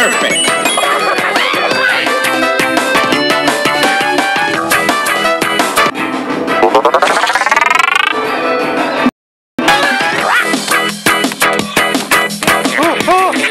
Perfect. Oh. oh.